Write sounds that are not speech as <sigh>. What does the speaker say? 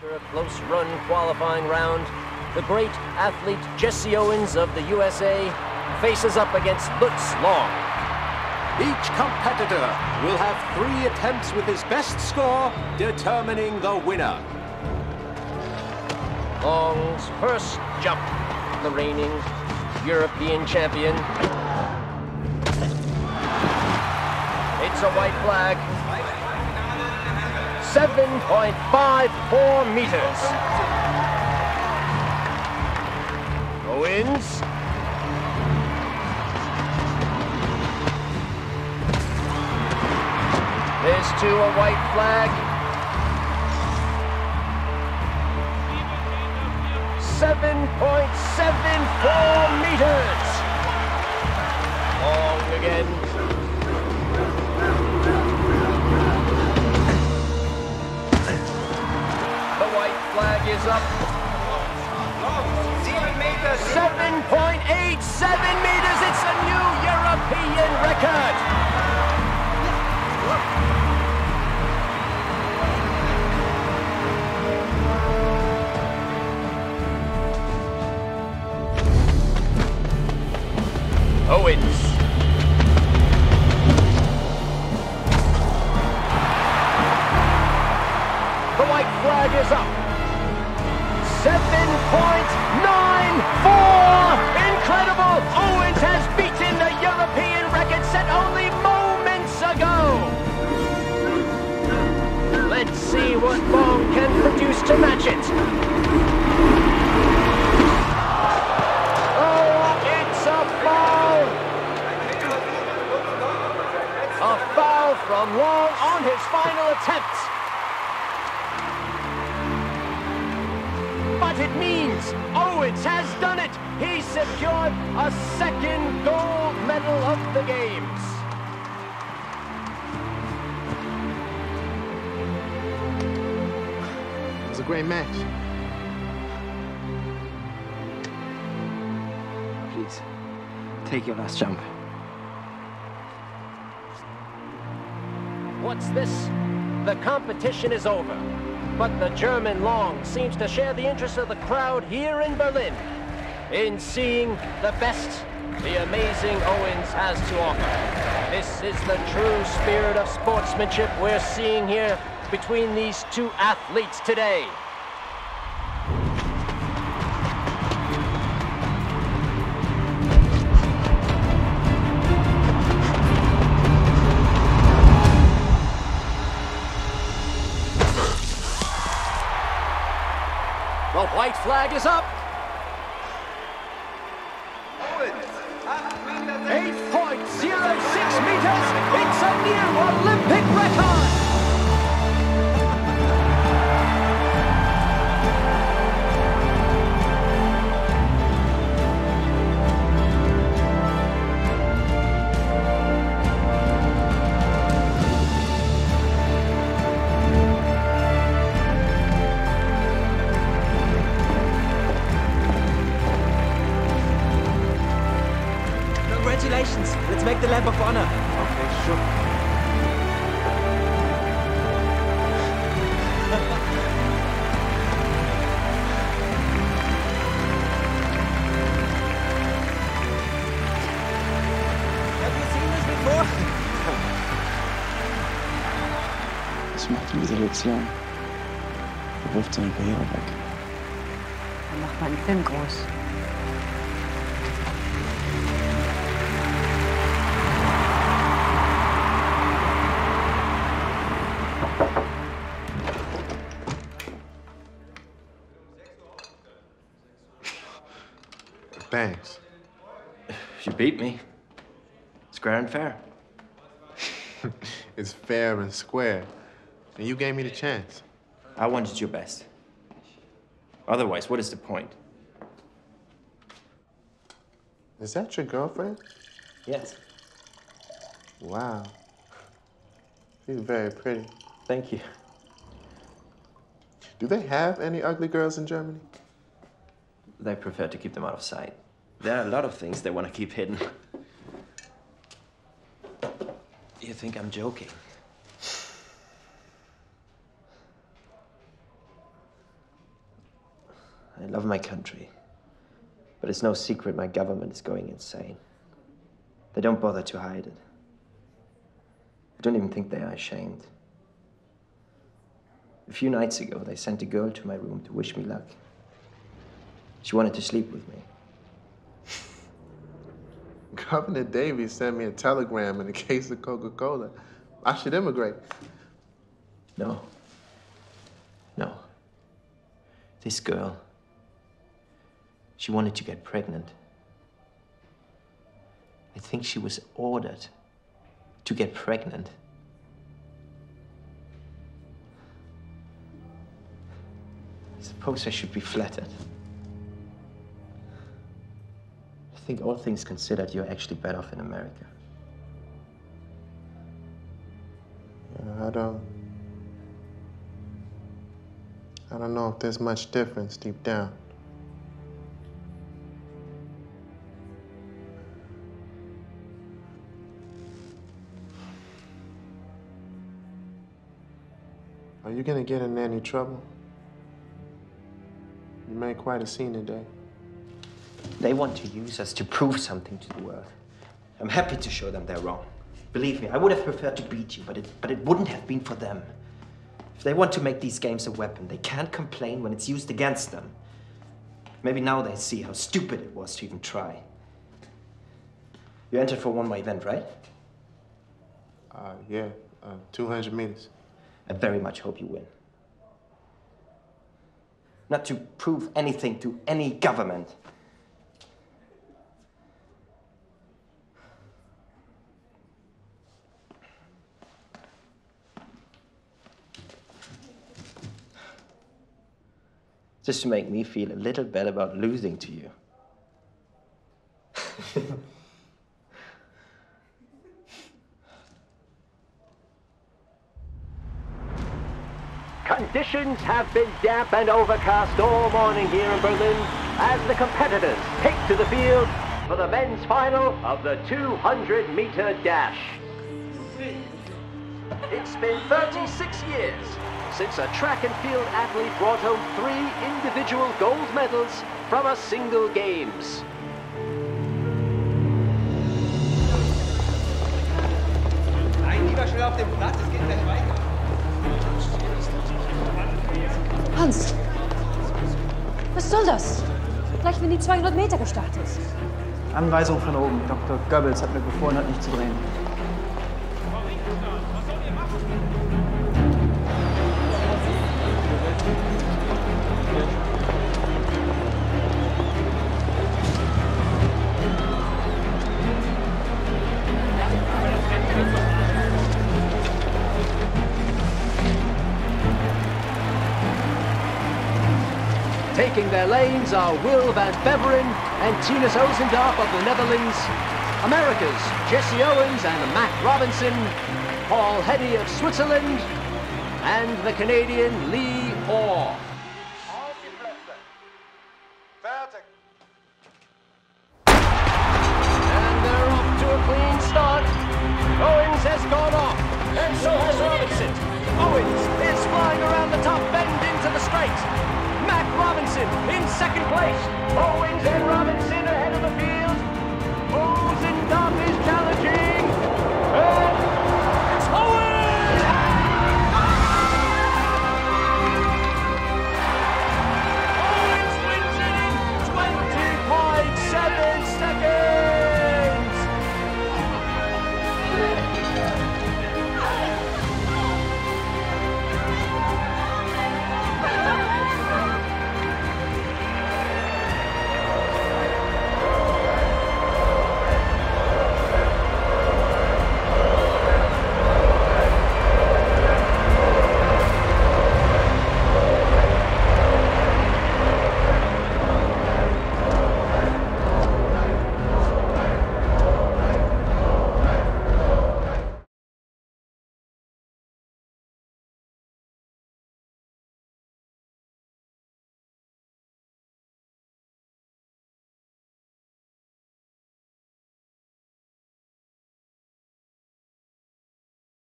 After a close run qualifying round, the great athlete Jesse Owens of the USA faces up against Luz Long. Each competitor will have three attempts with his best score determining the winner. Long's first jump, the reigning European champion. It's a white flag. 7.54 meters. Owens. There's two, a white flag. Seven point seven four meters. Long again. Up. From Long on his final attempt. But it means oh, Owens has done it. He secured a second gold medal of the games. It was a great match. Please, take your last jump. What's this? The competition is over. But the German Long seems to share the interest of the crowd here in Berlin in seeing the best the amazing Owens has to offer. This is the true spirit of sportsmanship we're seeing here between these two athletes today. Flag is up. 8.06 meters. It's a new Olympic record. The lap of honor. Okay, sure. Have you seen this before? Was macht denn dieser Long? Er wirft seine Karriere weg. Dann macht man einen Film groß. Thanks. <sighs> You beat me. Square and fair. <laughs> It's fair and square. And you gave me the chance. I wanted your best. Otherwise, what is the point? Is that your girlfriend? Yes. Wow. She's very pretty. Thank you. Do they have any ugly girls in Germany? They prefer to keep them out of sight. There are a lot of things they want to keep hidden. You think I'm joking? I love my country. But it's no secret my government is going insane. They don't bother to hide it. I don't even think they are ashamed. A few nights ago, they sent a girl to my room to wish me luck. She wanted to sleep with me. Governor Davey sent me a telegram and a case of Coca-Cola. I should immigrate. No. No. This girl, she wanted to get pregnant. I think she was ordered to get pregnant. I suppose I should be flattered. Think all things considered, you're actually better off in America. Yeah, I don't. I don't know if there's much difference deep down. Are you gonna get in any trouble? You made quite a scene today. They want to use us to prove something to the world. I'm happy to show them they're wrong. Believe me, I would have preferred to beat you, but it, but it wouldn't have been for them. If they want to make these games a weapon, they can't complain when it's used against them. Maybe now they see how stupid it was to even try. You entered for one more event, right? Uh, yeah, uh, 200 meters. I very much hope you win. Not to prove anything to any government. Just to make me feel a little bad about losing to you. Conditions have been damp and overcast all morning here in Berlin as the competitors take to the field for the men's final of the 200 meter dash. It's been 36 years since a track and field athlete brought home three individual gold medals from a single games. Nein, lieber schnell auf den Platz, es geht gleich weiter. Hans! Was soll das? Gleich werden die 200 Meter gestartet. Anweisung von oben. Dr. Goebbels hat mir befohlen, hat nicht zu drehen. Taking their lanes are Will van Beveren and Tinus Osendarp of the Netherlands, America's Jesse Owens and Mack Robinson, Paul Heddy of Switzerland, and the Canadian Lee Orr. And they're off to a clean start. Owens has gone off, and so has Robinson. Owens is flying around the top bend into the straight. Mack Robinson in second place. Owens and Robinson ahead of